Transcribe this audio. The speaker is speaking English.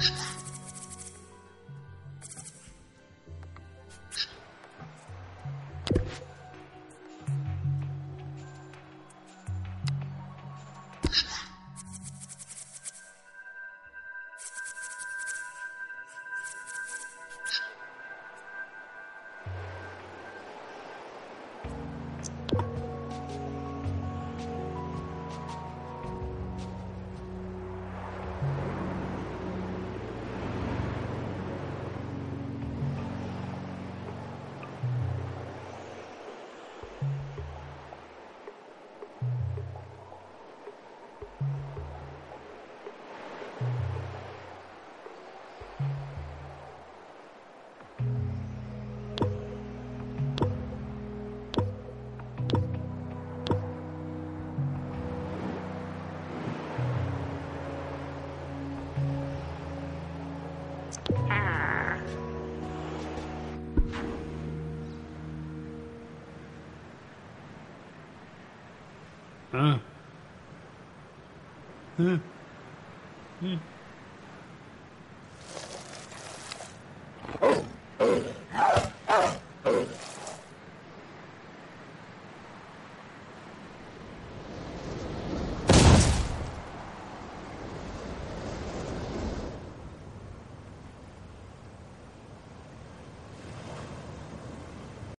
you Huh? Huh? Huh? Oh. Oh.